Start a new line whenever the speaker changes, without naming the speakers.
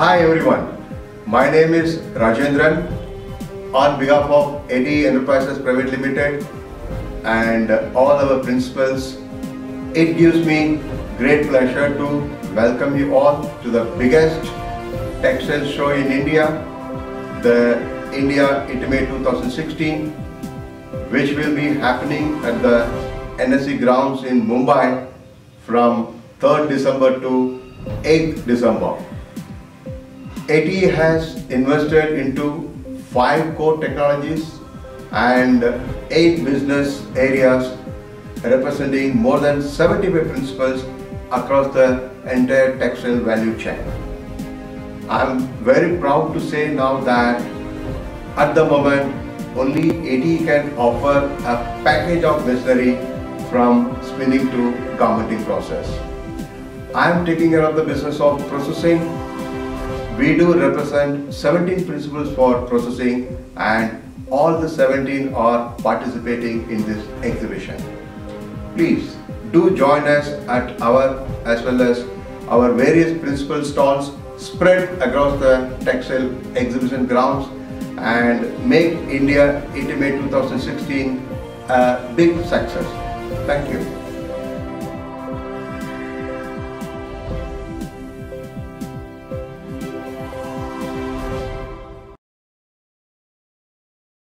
Hi everyone, my name is Rajendran on behalf of ATE Enterprises Private Limited and all our principals. It gives me great pleasure to welcome you all to the biggest textile show in India, the India ITME 2016, which will be happening at the NSE grounds in Mumbai from 3rd December to 8th December. ATE has invested into five core technologies and eight business areas representing more than 75 principals across the entire textile value chain. I'm very proud to say now that at the moment only ATE can offer a package of machinery from spinning to garmenting process. I'm taking care of the business of processing we do represent 17 principals for processing and all the 17 are participating in this exhibition. Please do join us at our as well as our various principal stalls spread across the textile exhibition grounds and make India ITME 2016 a big success. Thank you.